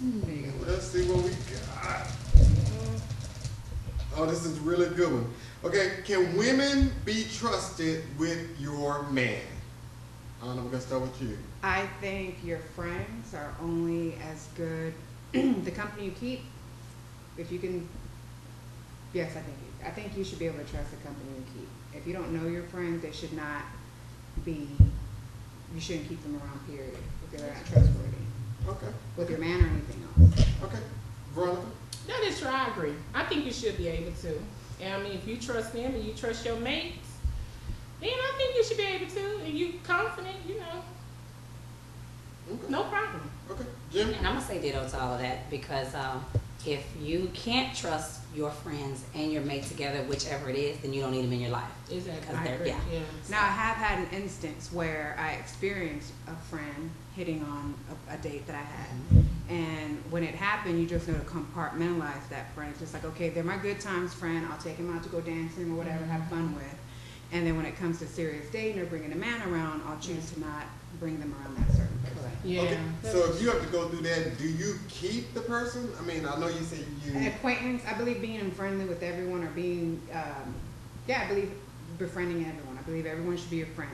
Let's see what we got. Oh, this is really good one. Okay, can women be trusted with your man? Ana, we're gonna start with you. I think your friends are only as good the company you keep. If you can, yes, I think you, I think you should be able to trust the company you keep. If you don't know your friends, they should not be. You shouldn't keep them around. Period. If they're not trustworthy Okay, with your man or anything else. okay. Veronica? That is true. I agree. I think you should be able to. And I mean, if you trust them and you trust your mates, then I think you should be able to. And you confident, you know, Okay. no problem. Okay. Jim? And I'm gonna say ditto to all of that because um, if you can't trust your friends and your mate together, whichever it is, then you don't need them in your life. Exactly. Because they're- agree. yeah. Now, I have had an instance where I experienced a friend hitting on a, a date that I had. Mm-hmm. And when it happened, you just know to compartmentalize that friend. It's just like, okay, they're my good times friend. I'll take him out to go dancing or whatever, have mm-hmm. fun with. And then when it comes to serious dating or bringing a man around, I'll choose mm-hmm. to not bring them around that certain person. Yeah. Okay. So if you have to go through that, do you keep the person? I mean, I know you say An you. acquaintance, I believe being friendly with everyone or being, um, yeah, I believe befriending everyone. I believe everyone should be a friend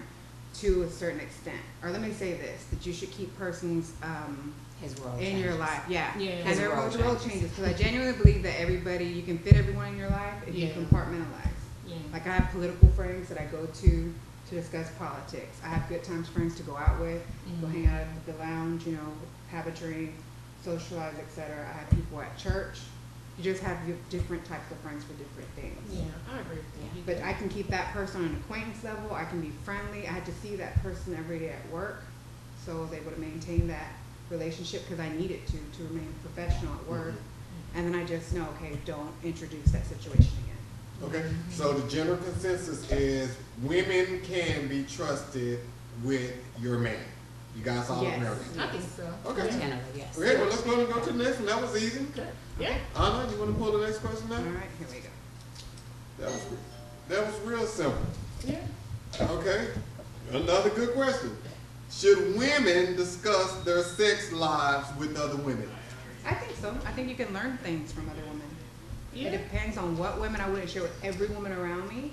to a certain extent. Or let me say this, that you should keep persons um, His world in your life, yeah. Yeah. And His their world world changes. changes, because I genuinely believe that everybody, you can fit everyone in your life if you compartmentalize. Yeah. Like I have political friends that I go to to discuss politics. I have good times friends to go out with, go Mhm. hang out at the lounge, you know, have a drink, socialize, etc. I have people at church. You just have your different types of friends for different things. Yeah, I agree with you. But I can keep that person on an acquaintance level. I can be friendly. I had to see that person every day at work, so I was able to maintain that relationship because I needed to to remain professional at work. And then I just know, okay, don't introduce that situation again. Okay. So the general consensus is women can be trusted with your man. You guys all Yes. agree on that? I think so. Okay. Generally, yes. Okay, well, let's go and go to the next one. That was easy. Good. Yeah. Ana, you want to pull the next question All now? right, here we go. That was, that was real simple. Yeah. Okay, another good question. Should women discuss their sex lives with other women? I think so. I think you can learn things from other women. Yeah. It depends on what women. I wouldn't share with every woman around me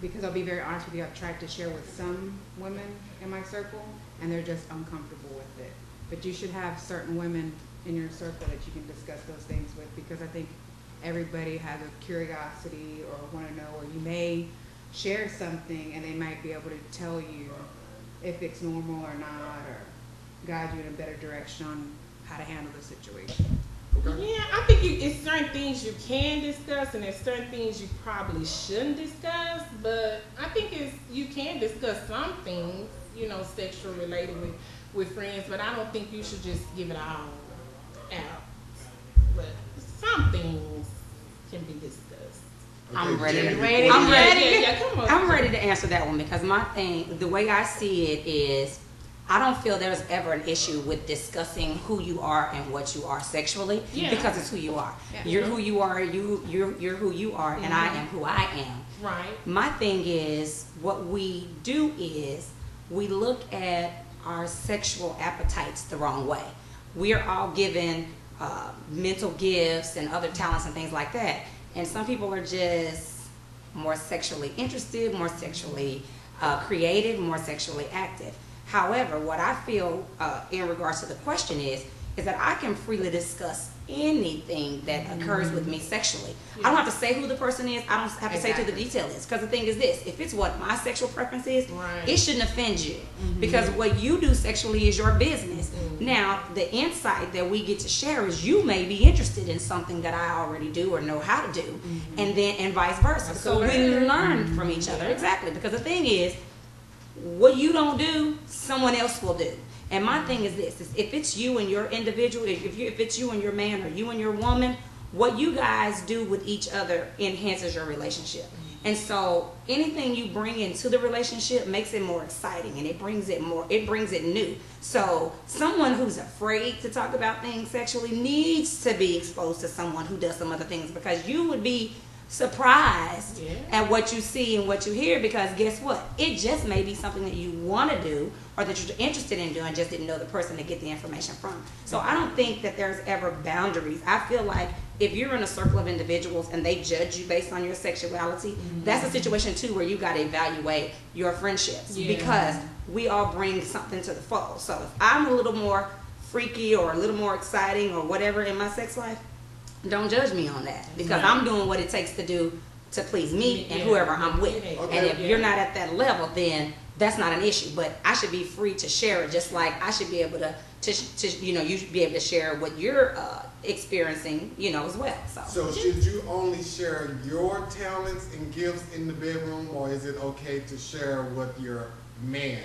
because I'll be very honest with you. I've tried to share with some women in my circle and they're just uncomfortable with it. But you should have certain women in your circle that you can discuss those things with because I think everybody has a curiosity or want to know or you may share something and they might be able to tell you if it's normal or not or guide you in a better direction on how to handle the situation. Okay. Yeah, I think you, it's certain things you can discuss, and there's certain things you probably shouldn't discuss. But I think it's you can discuss some things, you know, sexual related with with friends. But I don't think you should just give it all out. But some things can be discussed. I'm ready. Jimmie, Ready? I'm ready. yeah, yeah, come on. I'm ready to answer that one because my thing, the way I see it is, I don't feel there's ever an issue with discussing who you are and what you are sexually Yeah. because it's who you are. Yeah. You're who you are. You you're you're who you are, and I Mhm. am who I am. Right. My thing is, what we do is we look at our sexual appetites the wrong way. We are all given uh, mental gifts and other talents and things like that. And some people are just more sexually interested, more sexually uh, creative, more sexually active. However, what I feel uh, in regards to the question is, is that I can freely discuss anything that occurs with me sexually. I don't have to say who the person is. I don't have to say who the detail is. Because the thing is this: if it's what my sexual preference is, Right. it shouldn't offend you. Mm-hmm. Because what you do sexually is your business. Mm-hmm. Now, the insight that we get to share is you may be interested in something that I already do or know how to do, mm-hmm. and then and vice versa. That's So we correct. learn from each other exactly. Because the thing is, what you don't do, someone else will do. And my thing is this: is if it's you and your individual, if you, if it's you and your man or you and your woman, what you guys do with each other enhances your relationship. And so anything you bring into the relationship makes it more exciting and it brings it more it brings it new. So someone who's afraid to talk about things sexually needs to be exposed to someone who does some other things because you would be surprised Yeah. at what you see and what you hear because guess what? It just may be something that you want to do or that you're interested in doing, just didn't know the person to get the information from. So I don't think that there's ever boundaries. I feel like if you're in a circle of individuals and they judge you based on your sexuality, mm-hmm. that's a situation too where you got to evaluate your friendships Yeah. because we all bring something to the fold. So if I'm a little more freaky or a little more exciting or whatever in my sex life, don't judge me on that because Right. I'm doing what it takes to do to please me and whoever I'm with. Okay. And if Yeah. you're not at that level, then that's not an issue. But I should be free to share it, just like I should be able to, to, to you know, you should be able to share what you're uh, experiencing, you know, as well. So, So should you only share your talents and gifts in the bedroom, or is it okay to share what your man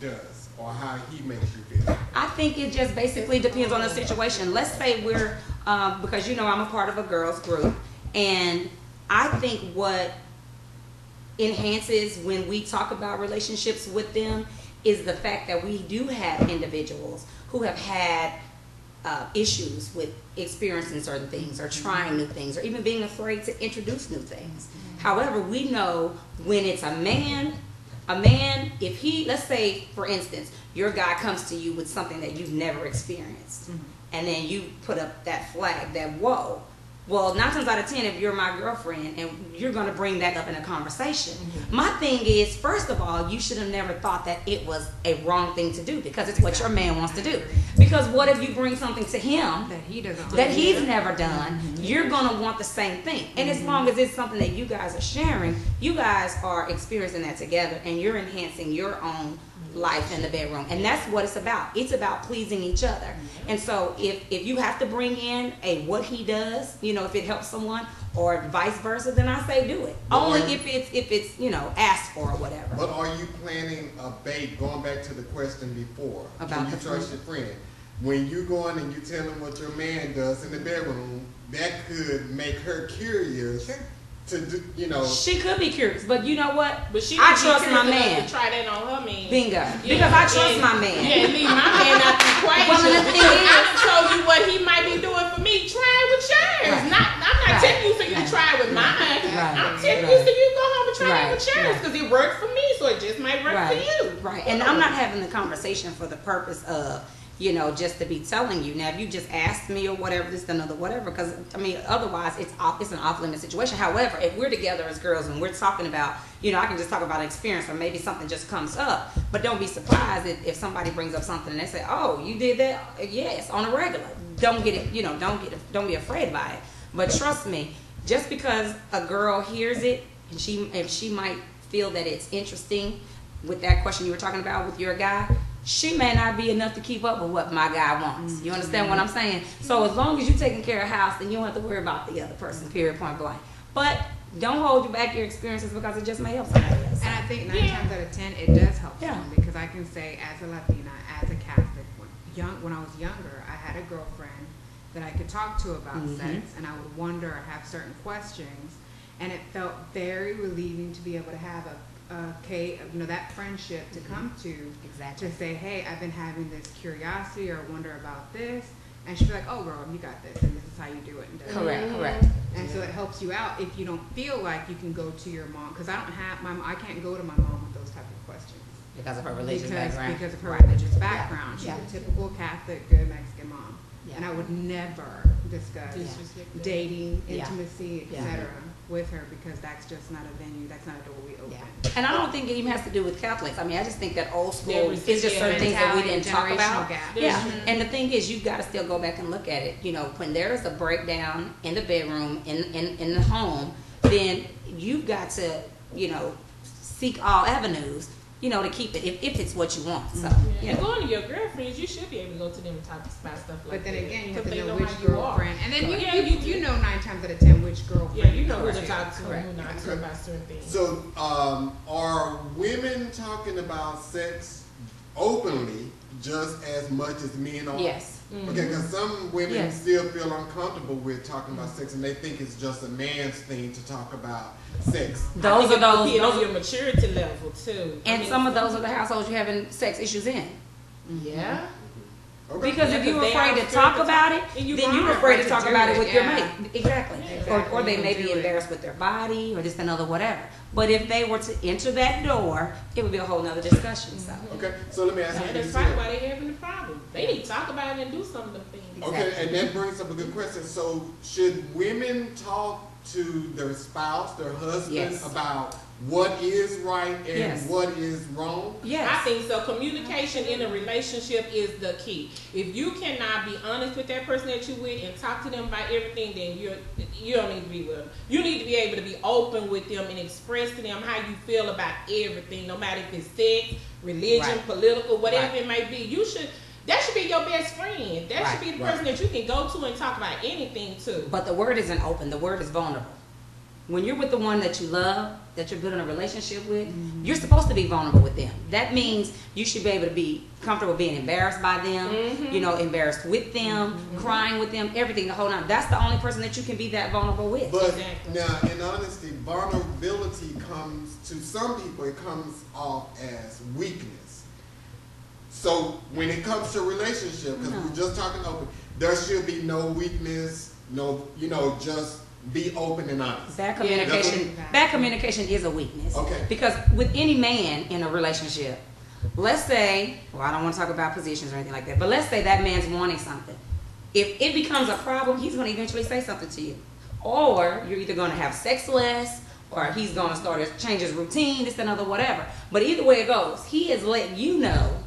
does or how he makes you feel? I think it just basically depends on the situation. Let's say we're, um, because you know I'm a part of a girls group, and I think what enhances when we talk about relationships with them is the fact that we do have individuals who have had uh, issues with experiencing certain things or trying new things or even being afraid to introduce new things. However, we know when it's a man, a man, if he, let's say, for instance, your guy comes to you with something that you've never experienced, mm-hmm. and then you put up that flag that, whoa, well, nine times out of ten, if you're my girlfriend and you're going to bring that up in a conversation, mm-hmm. my thing is, first of all, you should have never thought that it was a wrong thing to do because it's what your man wants to do. Because what if you bring something to him That he doesn't. that he's never done, mm-hmm. you're gonna want the same thing. And as mm-hmm. long as it's something that you guys are sharing, you guys are experiencing that together and you're enhancing your own life in the bedroom. And that's what it's about. It's about pleasing each other. Mm-hmm. And so if if you have to bring in a what he does, you know, if it helps someone or vice versa, then I say do it. But Only you- if it's if it's, you know, asked for or whatever. But are you planning a bait, going back to the question before? About Can you the trust your friend? When you go in and you tell him what your man does in the bedroom, that could make her curious Sure. To do, you know, She could be curious, but you know what? But she I trust my man. To try that on her man. Bingo. Yeah. Because I trust Yeah. my man. Yeah, leave my man out the equation. Well, the thing is- I done told you what he might be doing for me. Try it with yours. Right. Not, I'm not Right. telling you for you Right. to try it with mine. Right. I'm telling Right. you so you go home and try Right. it with yours Right. because it worked for me, so it just might work for you. Right. And I'm not having the conversation for the purpose of, you know, just to be telling you. Now, if you just asked me or whatever, this, another, whatever, because I mean, otherwise it's off, it's an off limit situation. However, if we're together as girls and we're talking about, you know, I can just talk about experience or maybe something just comes up. But don't be surprised if, if somebody brings up something and they say, "Oh, you did that?" Yes, on a regular. Don't get it, you know, don't get, don't be afraid by it. But trust me, just because a girl hears it and she, if she might feel that it's interesting with that question you were talking about with your guy, she may not be enough to keep up with what my guy wants. You understand what I'm saying? So as long as you're taking care of house, then you don't have to worry about the other person, period, point blank. But don't hold you back your experiences because it just may help somebody else. And I think nine Yeah. times out of ten, it does help Yeah. someone because I can say, as a Latina, as a Catholic, when, young, when I was younger, I had a girlfriend that I could talk to about Mhm. sex, and I would wonder or have certain questions, and it felt very relieving to be able to have a, a K, you know, that friendship to come to Exactly. to say, hey, I've been having this curiosity or wonder about this, and she'd be like, oh, girl, you got this, and this is how you do it. And. Correct, Mhm. correct. And so it helps you out if you don't feel like you can go to your mom, because I don't have my, I can't go to my mom with those type of questions. Because of her religious because, background. Because of her religious background. She's Yeah. a typical Catholic, good Mexican mom. Yeah. And I would never discuss Disrespect. dating, Yeah. intimacy, Yeah. etc. with her because that's just not a venue, that's not a door we open. Yeah. And I don't think it even has to do with Catholics. I mean, I just think that old school There is was- just yeah, certain things that we didn't talk about. gap. Yeah. Mhm. And the thing is, you got to still go back and look at it. You know, when there's a breakdown in the bedroom, in, in, in the home, then you've got to, you know, seek all avenues, you know, to keep it if, if it's what you want. So, you And going to your girlfriends, you should be able to go to them and talk about stuff like But then that. again, you have to they know how which you are. girlfriend. And then you, Yeah, you, you you know nine times out of ten which girlfriend. Yeah, you know who to talk to Correct. and who not to about certain things. So, um, are women talking about sex openly just as much as men are? Yes. Mm. Okay, because some women Yes. still feel uncomfortable with talking about mm. sex, and they think it's just a man's thing to talk about sex. Those are it those. those on your maturity level too. I and mean, some of those are the households you're having sex issues in. Yeah. Okay. Because Yeah, if you're afraid to talk about it, you then you're afraid to talk about it it, with your mate. Exactly. Exactly. Or, or they may do be it. embarrassed with their body or just another whatever. But if they were to enter that door, it would be a whole nother discussion, so. Okay, so let me ask Yeah, you that's this probably here. why they're having the problem. They need to talk about it and do something of them things. Okay, and that brings up a good question. So, should women talk to their spouse, their husband, Yes. about what is right and Yes. what is wrong? Yes. I think so. Communication in a relationship is the key. If you cannot be honest with that person that you with and talk to them about everything, then you're you don't need to be with them. You need to be able to be open with them and express to them how you feel about everything, no matter if it's sex, religion, Right. political, whatever Right. it may be. You should that should be your best friend. That Right. should be the Right. person that you can go to and talk about anything to. but the word isn't open, the word is vulnerable. When you're with the one that you love, that you're building a relationship with, you're supposed to be vulnerable with them. That means you should be able to be comfortable being embarrassed by them, Mhm. you know, embarrassed with them, crying with them, everything, the whole nine. That's the only person that you can be that vulnerable with. But Exactly. now, in honesty, vulnerability comes to some people. It comes off as weakness. So when it comes to relationship, because No. we're just talking open, there should be no weakness. No, you know, just be open and honest. Bad communication, That's- bad communication is a weakness. Okay. Because with any man in a relationship, let's say, well, I don't want to talk about positions or anything like that, but let's say that man's wanting something. If it becomes a problem, he's going to eventually say something to you. Or you're either going to have sex less, or he's going to start to change his routine, this, another, whatever. But either way it goes, he is letting you know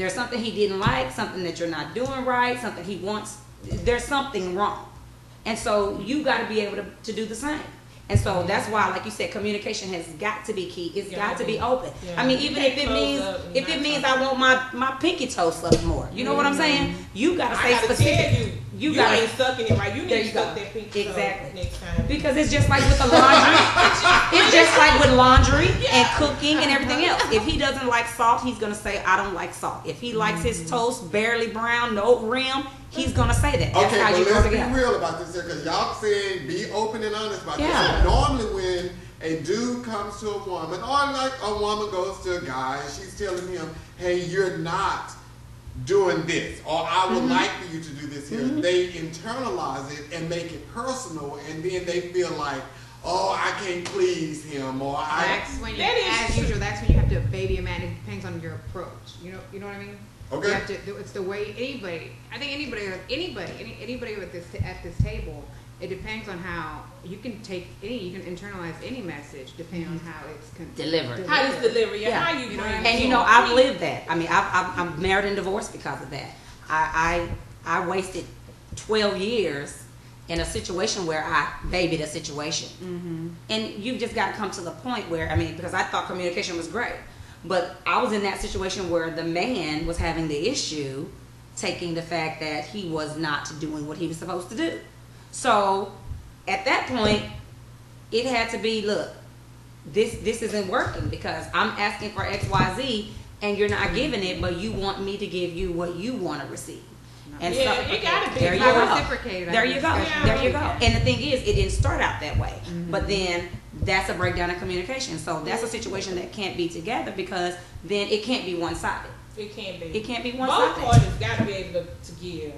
there's something he didn't like, something that you're not doing right, something he wants, there's something wrong. And so you got to be able to, to do the same. And so that's why, like you said, communication has got to be key. It's got to be open. Yeah. I mean, even if it means if it means. I want my my pinky toe sucked more. You know what I'm saying? You got to I say gotta specific. Tell you, You you, gotta- ain't sucking it right. You There need you to suck go. that pinky Exactly. next time. Because it's just like with the laundry. it's just like with laundry and cooking and everything else. If he doesn't like salt, he's gonna say I don't like salt. If he likes his mm-hmm. toast barely brown, no rim, he's gonna say that. That's Okay, how but you go let's be together. real about this here, because y'all saying be open and honest about Yeah. this. Normally, when a dude comes to a woman, or like a woman goes to a guy, and she's telling him, "Hey, you're not doing this," or "I would Mm-hmm. like for you to do this here," they internalize it and make it personal, and then they feel like, "Oh, I can't please him," or "I." That's when you, That is as true. usual, that's when you have to baby a man. It depends on your approach. You know, you know what I mean? Okay. You have to, it's the way anybody. I think anybody, anybody, any, anybody with this at this table. It depends on how you can take any, you can internalize any message depending on mm-hmm. how it's con- Delivered. how it's delivered, yeah, Yeah. how you You know bring what I it mean? And you know. I've lived that. I mean, I've, I've, I'm married and divorced because of that. I, I, I wasted 12 years in a situation where I babied a situation. Mm-hmm. And you've just got to come to the point where, I mean, because I thought communication was great. But I was in that situation where the man was having the issue taking the fact that he was not doing what he was supposed to do. So at that point, it had to be look, this this isn't working because I'm asking for X, Y, Z, and you're not giving it, but you want me to give you what you want to receive. And Yeah, so, it gotta be. there you go. reciprocated, There you go. Yeah. There you go. And the thing is, it didn't start out that way, Mm-hmm. but then that's a breakdown in communication. So that's a situation that can't be together because then it can't be one sided. It can't be. It can't be one-sided. Both parties got to be able to, to give.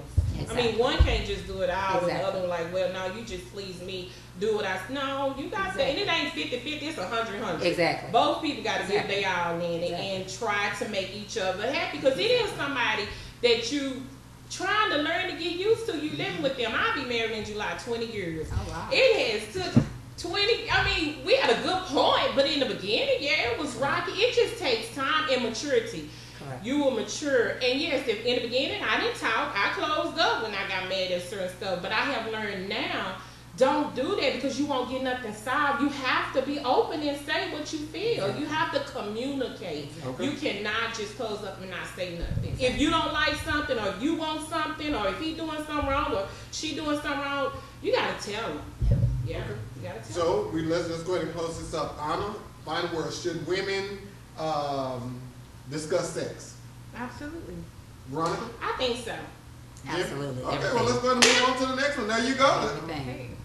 I mean, one can't just do it all, and the other one like, well, no, you just please me, do what I. No, you got to, and it ain't 50-50, it's a hundred hundred. Exactly. Both people got to give their all in it Exactly. and try to make each other happy because it is somebody that you trying to learn to get used to. You living with them. I'll be married in July, twenty years. Oh wow. It has took 20, I mean, we had a good point, but in the beginning, yeah, it was rocky. It just takes time and maturity. Correct. You will mature. And yes, if in the beginning I didn't talk, I closed up when I got mad at certain stuff. But I have learned now, don't do that because you won't get nothing solved. You have to be open and say what you feel. You have to communicate. Okay. You cannot just close up and not say nothing. If you don't like something or you want something or if he doing something wrong or she doing something wrong, you gotta tell him. Yeah, you gotta tell 'em. So we let's let's go ahead and close this up. Ana, final words. Should women um, discuss sex? Absolutely. Veronica? I think so. Yeah? Absolutely. Okay, Everything. well let's go ahead and move on to the next one. There you go. Everything.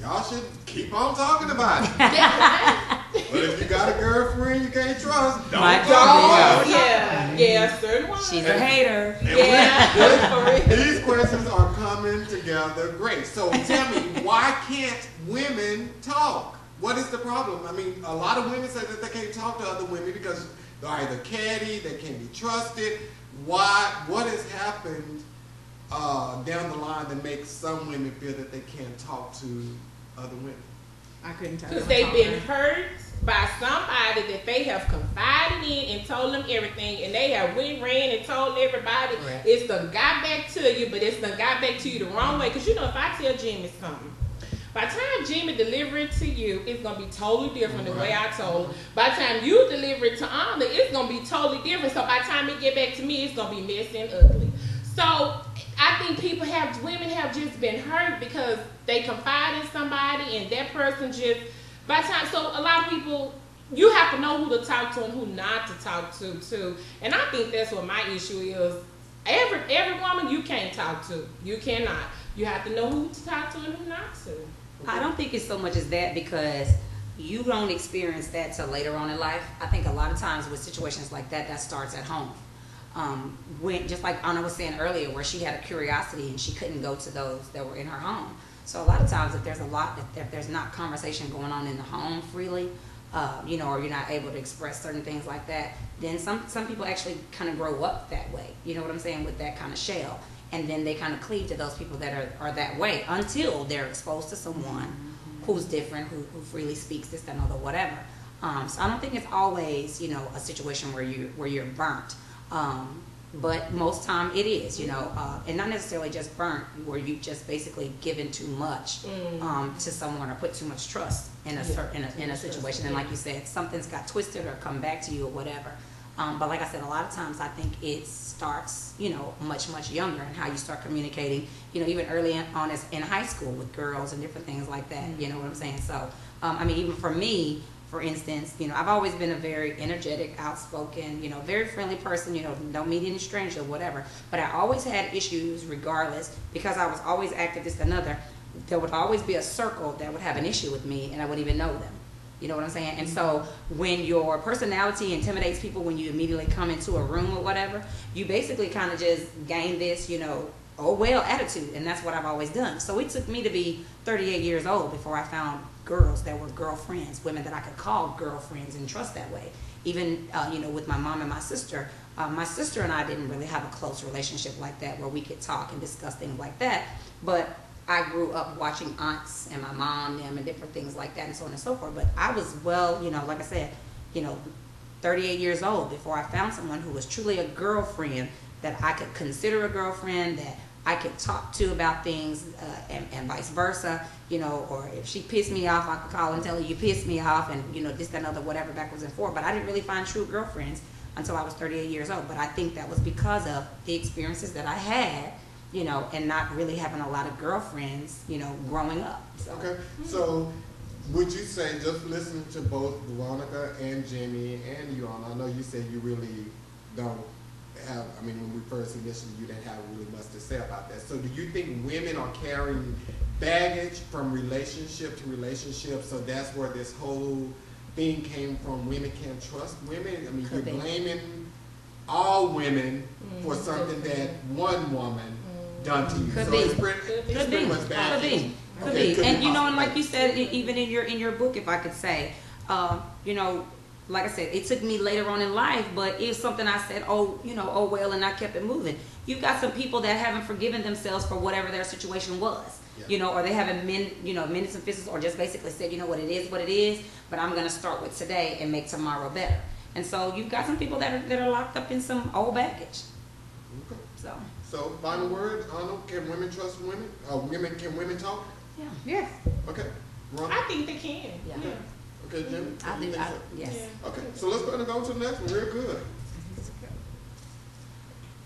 Y'all should keep on talking about it. but if you got a girlfriend you can't trust, don't Right. go. Oh, yeah. Yeah, certain ones. She's a hater. Yeah, for real. These questions are coming together great. So tell me, why can't women talk? What is the problem? I mean, a lot of women say that they can't talk to other women because they're either catty, they can't be trusted. Why? What has happened uh, down the line that makes some women feel that they can't talk to other women? I couldn't tell. Because they've been hurt by somebody that they have confided in and told them everything, and they have went ran and told everybody Right. it's done got back to you, but it's done got back to you the wrong way. Because you know, if I tell Jimmie something, by the time Jimmie deliver it to you, it's gonna be totally different the way I told. him. By the time you deliver it to Ana, it's gonna be totally different. So by the time it get back to me, it's gonna be messy and ugly. So I think people have women have just been hurt because they confide in somebody and that person just by the time so a lot of people you have to know who to talk to and who not to talk to too. And I think that's what my issue is. Every every woman you can't talk to. You cannot. You have to know who to talk to and who not to. I don't think it's so much as that because you don't experience that till later on in life. I think a lot of times with situations like that, that starts at home. Um, when just like Ana was saying earlier, where she had a curiosity and she couldn't go to those that were in her home. So a lot of times, if there's a lot, if, there's not conversation going on in the home freely, uh, you know, or you're not able to express certain things like that, then some some people actually kind of grow up that way. You know what I'm saying with that kind of shell, and then they kind of cleave to those people that are, are that way until they're exposed to someone who's different, who, who freely speaks this, that, and other, whatever. Um, so I don't think it's always, you know, a situation where you where you're burnt. Um, but most time it is, you know, uh, and not necessarily just burnt, where you just basically given too much um, to someone or put too much trust in a certain in a, in a situation. And like you said, something's got twisted or come back to you or whatever. Um, but like I said, a lot of times I think it starts, you know, much much younger, and how you start communicating, you know, even early on as in high school with girls and different things like that. You know what I'm saying? So, um, I mean, even for me, for instance, you know, I've always been a very energetic, outspoken, you know, very friendly person, you know, don't meet any stranger or whatever. But I always had issues regardless because I was always active this another. There would always be a circle that would have an issue with me and I wouldn't even know them. You know what I'm saying? And so when your personality intimidates people when you immediately come into a room or whatever, you basically kind of just gain this, you know, oh well attitude. And that's what I've always done. So it took me to be 38 years old before I found girls that were girlfriends, women that I could call girlfriends and trust that way. Even, uh, you know, with my mom and my sister, uh, my sister and I didn't really have a close relationship like that where we could talk and discuss things like that. But I grew up watching aunts and my mom them and different things like that and so on and so forth. But I was well, you know, like I said, you know, 38 years old before I found someone who was truly a girlfriend that I could consider a girlfriend that I could talk to about things uh, and, and vice versa, you know, or if she pissed me off, I could call and tell her you pissed me off and, you know, this, that, and other, whatever, backwards and forth. But I didn't really find true girlfriends until I was 38 years old. But I think that was because of the experiences that I had, you know, and not really having a lot of girlfriends, you know, growing up. So. Okay, so would you say, just listening to both Veronica and Jimmie and you, Ana, I know you said you really don't have, I mean, when we first initially, you didn't have really much to say about that. So do you think women are carrying baggage from relationship to relationship, so that's where this whole thing came from, women can't trust women? I mean, you're be. blaming all women for something that one woman done to you. Could So be. it's pretty, Could be. it's Could pretty be, much could be, could Okay, be. could And be you know, and like you said, even in your in your book, if I could say, uh, you know, like I said, it took me later on in life, but it's something I said, oh, you know, oh well, and I kept it moving. You've got some people that haven't forgiven themselves for whatever their situation was, Yeah. you know, or they haven't men, you know, minutes and fists, or just basically said, you know what, it is what it is, but I'm gonna start with today and make tomorrow better. And so you've got some people that are that are locked up in some old baggage. Okay. So So, final word, Arnold, can women trust women? Uh, women, can women talk? yeah, Yes. Okay. Ron? I think they can. Yeah. Yeah. Okay, Jimmie? I What do you think I, so? yes. Yeah. Okay, so let's go ahead and go to the next one, real good.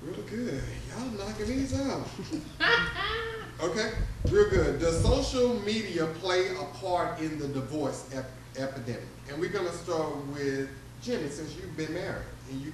Real good. Y'all knocking these out. Okay, real good. Does social media play a part in the divorce ep- epidemic? And we're gonna start with Jimmie, since you've been married and you,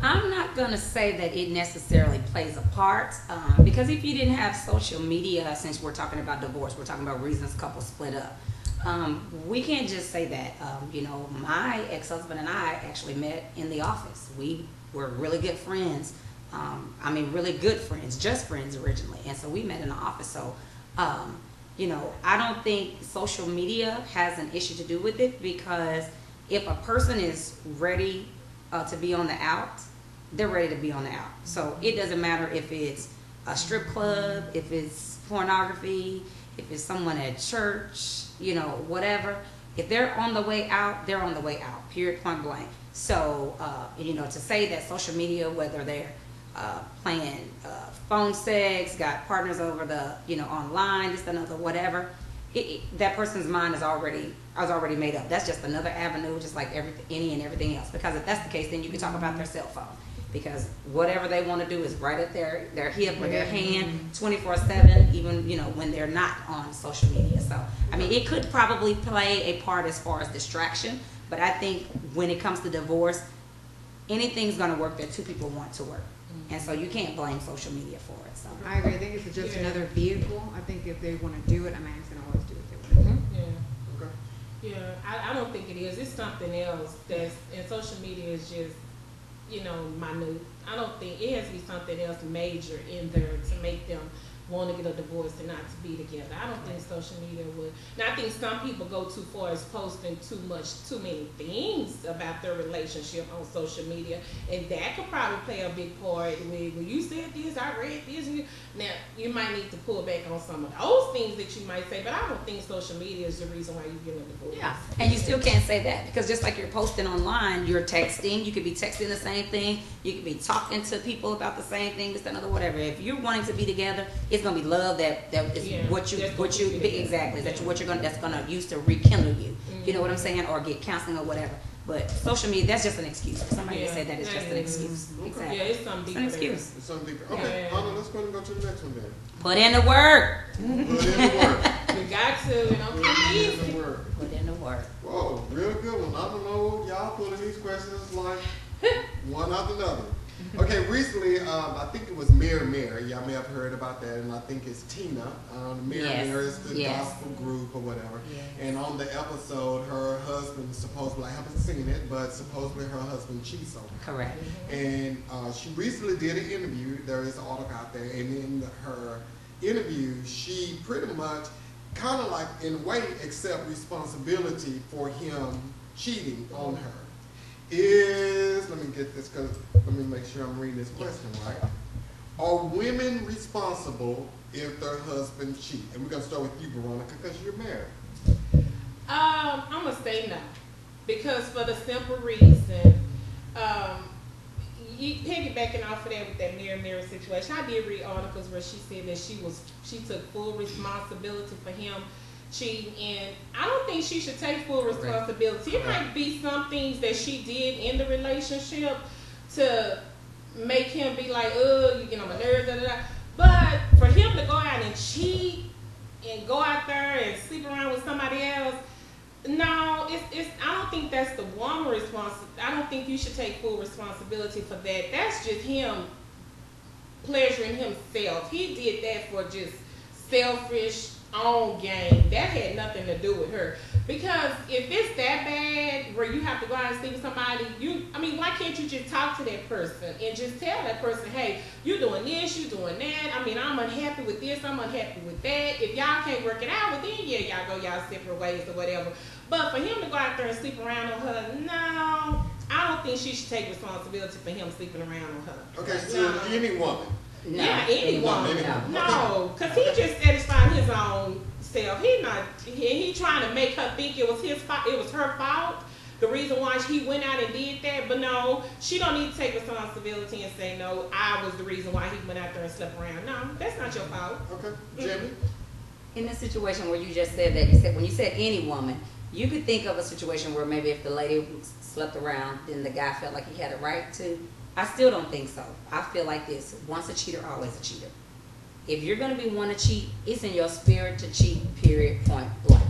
I'm not going to say that it necessarily plays a part um, because if you didn't have social media, since we're talking about divorce, we're talking about reasons couples split up. Um, we can't just say that. Um, you know, my ex-husband and I actually met in the office. We were really good friends. Um, I mean, really good friends, just friends originally. And so we met in the office. So, um, you know, I don't think social media has an issue to do with it because if a person is ready uh, to be on the out, they're ready to be on the out. So it doesn't matter if it's a strip club, if it's pornography, if it's someone at church, you know, whatever. If they're on the way out, they're on the way out, period, point blank. So, uh, you know, to say that social media, whether they're uh, playing uh, phone sex, got partners over the, you know, online, just another whatever, it, it, that person's mind is already is already made up. That's just another avenue, just like every any and everything else. Because if that's the case, then you can talk about their cell phone. Because whatever they want to do is right at their their hip or their hand, twenty four seven. Even you know when they're not on social media. So I mean, it could probably play a part as far as distraction. But I think when it comes to divorce, anything's going to work that two people want to work, mm-hmm. and so you can't blame social media for it. So. I agree. I think it's just Yeah. another vehicle. I think if they want to do it, I mean, it's gonna always do what they want to do. Mm-hmm. Yeah. Okay. Yeah, I, I don't think it is. It's something else that's, and social media is just, you know, minute. I don't think, it has to be something else major in there to make them want to get a divorce and not to be together. I don't think social media would. Now, I think some people go too far as posting too much, too many things about their relationship on social media, and that could probably play a big part with, well, you said this, I read this, and now, you might need to pull back on some of those things that you might say, but I don't think social media is the reason why you're getting a divorce. Yeah, and you still can't say that because just like you're posting online, you're texting. You could be texting the same thing. You could be talking to people about the same thing, this, another, whatever. If you're wanting to be together, it's gonna be love that that is Yeah, what you what what you you be, exactly. That's what you're gonna that's gonna use to rekindle you. You know what I'm Mhm. saying, or get counseling or whatever. But social media, that's just an excuse. Somebody Yeah, said that it's just an excuse. Okay. Exactly. Yeah, it's something It's an excuse. It's something deeper. Okay, Yeah. Ana, let's go and go to the next one then. Put in the work. Put in the work. You got to, and I'm Put in the work. Put in the work. Whoa, real good one. I don't know, y'all putting these questions like one after another. Okay, recently, um, I think it was Mary Mary. Y'all may have heard about that, and I think it's Tina. Um, Mary Yes, Mary is the yes. gospel group or whatever. Yes. And on the episode, her husband supposedly, I haven't seen it, but supposedly her husband cheats on her. Correct. And uh, she recently did an interview. There is an article out there, and in her interview, she pretty much, kind of like in a way, accept responsibility for him cheating on her. Is let me get this because let me make sure I'm reading this question right. Are women responsible if their husband cheat? And we're gonna start with you, Veronica, because you're married. Um, I'm gonna say no, because for the simple reason, um, you piggybacking off of that with that Mary Mary situation. I did read articles where she said that she was she took full responsibility for him cheating, and I don't think she should take full responsibility. It might be some things that she did in the relationship to make him be like, oh, you get on my nerves, da da da. But for him to go out and cheat and go out there and sleep around with somebody else, no, it's, it's I don't think that's the woman response. I don't think you should take full responsibility for that. That's just him pleasuring himself. He did that for just selfish own game. That had nothing to do with her. Because if it's that bad where you have to go out and sleep with somebody, you I mean, why can't you just talk to that person and just tell that person, hey, you're doing this, you're doing that. I mean, I'm unhappy with this, I'm unhappy with that. If y'all can't work it out, well then yeah, y'all go y'all separate ways or whatever. But for him to go out there and sleep around on her, no. I don't think she should take responsibility for him sleeping around on her. Okay, so No. any woman. No. Yeah, anyone. No, anyone. No, because he just satisfied his own self. He not he, he trying to make her think it was his fault. It was her fault. The reason why he went out and did that, but no, she don't need to take responsibility and say no. I was the reason why he went out there and slept around. No, that's not your fault. Okay, Jimmie. In the situation where you just said that, you said when you said any woman, you could think of a situation where maybe if the lady slept around, then the guy felt like he had a right to. I still don't think so. I feel like this: once a cheater, always a cheater. If you're gonna be one to cheat, it's in your spirit to cheat. Period. Point blank.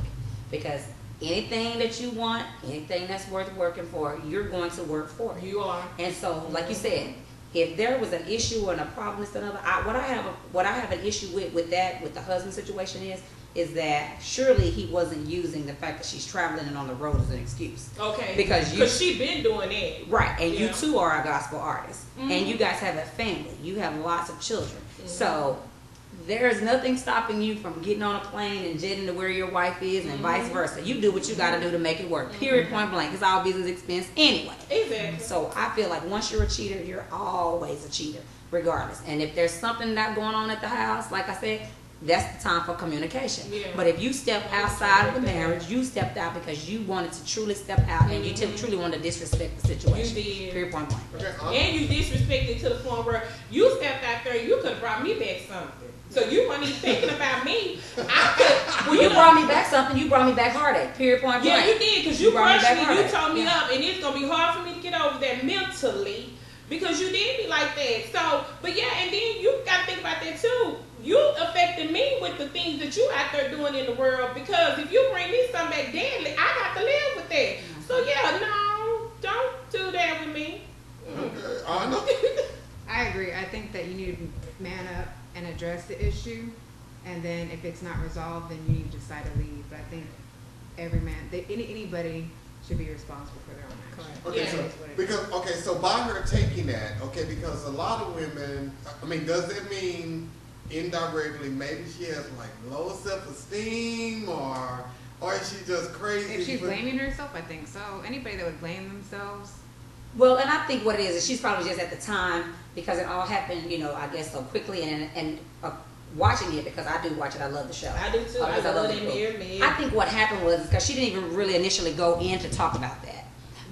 Because anything that you want, anything that's worth working for, you're going to work for it. You are. And so, like you said, if there was an issue and a problem, this another, I, what I have, a, what I have an issue with with that, with the husband situation is, is that surely he wasn't using the fact that she's traveling and on the road as an excuse. Okay. Because you- she been doing that. Right, and you Yeah. too are a gospel artist, and Mhm. you guys have a family. You have lots of children, Mm-hmm. so there's nothing stopping you from getting on a plane and jetting to where your wife is, and vice Mm-hmm. versa. You do what you got to do to make it work. Period. Point blank. It's all business expense anyway. Exactly. So I feel like once you're a cheater, you're always a cheater, regardless. And if there's something not going on at the house, like I said, that's the time for communication. Yeah. But if you step outside of the marriage, you stepped out because you wanted to truly step out and you t- truly wanted to disrespect the situation. You did. Period. Point blank. Okay, And you disrespected to the point where you stepped out there, you could have brought me back something. So you weren't even thinking about me. I could. Well, you brought me back something. You brought me back heartache. Period. Point Yeah, you did, because You you, brought me crushed back me, you hard. tore me Yeah. up, and it's gonna be hard for me to get over that mentally because you did me like that. So, but yeah, and then you gotta think about that too. You affected me with the things that you out there doing in the world because if you bring me something back deadly, I got to live with that. So yeah, no, don't do that with me. okay, Ana? I agree. I think that you need to man up and address the issue, and then if it's not resolved, then you need to decide to leave. But I think every man, they, any anybody should be responsible for their own actions. Okay, Yeah. so That is what it is. because okay, so by her taking that, okay, because a lot of women, I mean, does that mean indirectly maybe she has like low self esteem or or is she just crazy? If she's for- blaming herself, I think so. Anybody that would blame themselves, Well, and I think what it is is she's probably just at the time because it all happened, you know, I guess so quickly and and uh, watching it because I do watch it. I love the show. I do too. Uh, I because love the that book. mirror man. I think what happened was because she didn't even really initially go in to talk about that.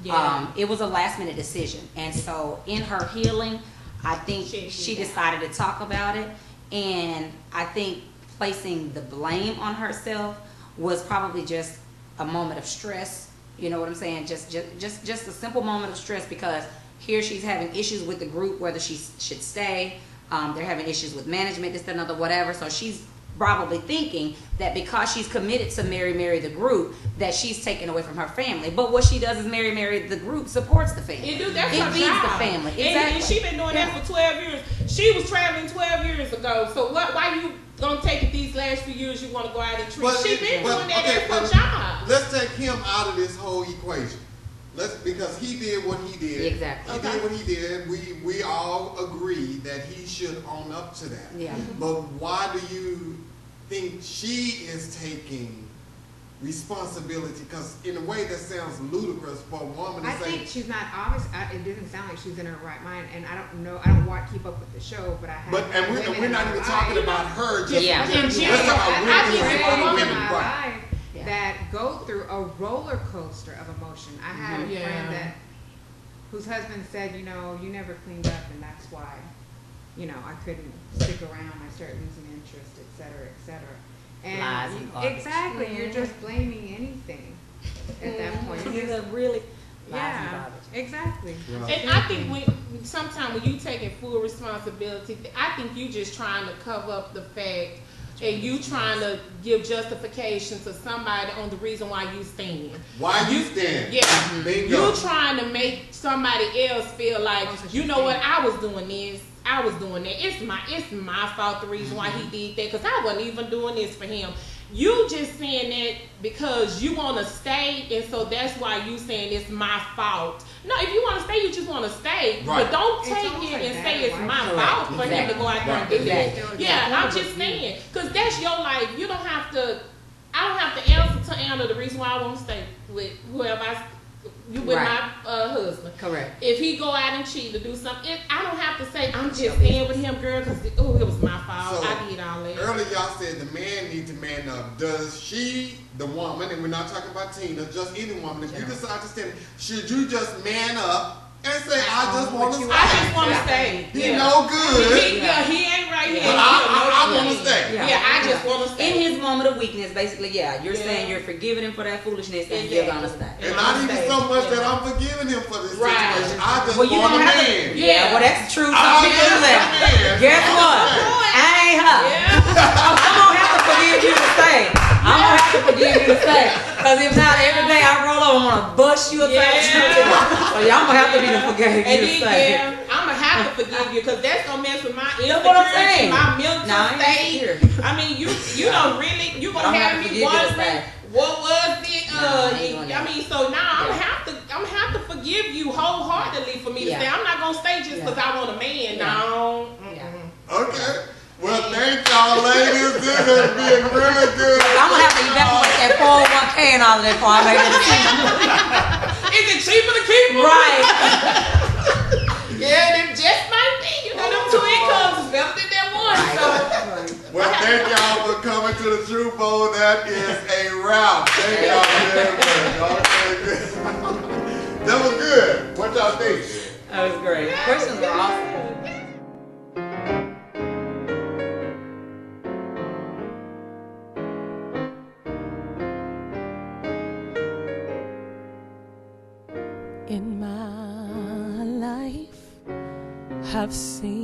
Yeah. Um, it was a last minute decision, and so in her healing, I think She- she, she- decided to talk about it, and I think placing the blame on herself was probably just a moment of stress. You know what I'm saying? Just just just just a simple moment of stress because here she's having issues with the group whether she should stay. Um, they're having issues with management, this, that, another, whatever. So she's probably thinking that because she's committed to Mary, Mary the group, that she's taken away from her family. But what she does is Mary, Mary the group, supports the family. It do that's it feeds job. the family. And- Exactly. And, she's been doing that for twelve years. She was traveling twelve years ago. So what? Why you gonna take it these last few years? You want to go out and treat? But She been but- doing that. okay, That's but her job. Let's take him out of this whole equation. Let's because he did what he did. Exactly. He Okay. did what he did. We we all agree that he should own up to that. Yeah. But why do you think she is taking responsibility? Because in a way that sounds ludicrous for a woman to I say. think she's not obvious. I, it doesn't sound like she's in her right mind, and I don't know. I don't watch keep up with the show, but I have. but and we're, and we're not even talking about her. Just, Yeah. just, In let's talk I- about I women, just just feel women women, in my right? life Yeah. that go through a roller coaster of emotion. I had a mm-hmm. friend that whose husband said, you know, you never cleaned up, and that's why, you know, I couldn't stick around. I started losing interest, et cetera, et cetera. And Lies and garbage. exactly, you're just blaming anything at that point. You're just- really lies and yeah, garbage. exactly. Yeah. And I think when sometimes when you taking full responsibility, I think you just trying to cover up the fact and you trying to give justification to somebody on the reason why you stand. Why you stand? Yeah. Bingo. You trying to make somebody else feel like, you know what, I was doing this, I was doing that. It's my it's my fault the reason why Mm-hmm. he did that because I wasn't even doing this for him. You just saying that because you want to stay, and so that's why you saying it's my fault. No, if you want to stay, you just want to stay. Right. But don't take it like and that, say it's right? my Correct. fault for him to go out there and do Exactly. that. Exactly. Yeah, I'm just saying because that's your life. You don't have to. I don't have to answer to Ana the reason why I won't stay with whoever I you with Right. my uh, husband. Correct. If he go out and cheat or do something, it, I don't have to say I'm just staying with him, girl, because oh, it was my fault. So, I did all that. Earlier y'all said the man needs to man up. Does she, the woman, and we're not talking about Tina, just any woman, if you decide to stand, should you just man up and say, I just want to you- stay? I just want to stay. He yeah. no good, He, yeah, he ain't right here. but I, I, I want to stay. Yeah, I just want to stay. In his moment of weakness, basically, yeah, you're Yeah. saying you're forgiving him for that foolishness and Exactly. you're gonna stay. And Yeah. not even so much that I'm forgiving him for this Right. situation. I just Well, you want a don't have man. to. Yeah. Yeah, well, that's true. Some I people just do a man. Guess what? I ain't her. Yeah. I'm gonna have to forgive you to stay. I'm gonna have to forgive you to stay. Cause if not, every day I roll over, I'm gonna bust you a Yeah. yeah. So y'all gonna have to be the forgave And you to then, stay. yeah, I'm gonna have have to forgive you because that's gonna mess with my That's what I'm insecurity, saying. my mental Nah, state. insecure. I mean, you you don't really you gonna gonna have have to me forgive you this wondering what was it? Nah, Uh, I I mean, so now I'm Yeah. have to I'm gonna have to forgive you wholeheartedly for me to Yeah. say I'm not gonna stay just Yeah. because I want a man. Yeah. No. Yeah. Okay. Well, thank y'all, ladies. This has been really good. I'm gonna have to evaluate that 401k and all of that before I make a decision. Is it cheaper to keep them? right. Yeah, them just might be. You know, them two incomes is better than that one. So. Well, thank y'all for coming to the Truth Bowl. That is a wrap. Thank y'all very much. That was good. What y'all think? That was great. Questions were awesome. I've seen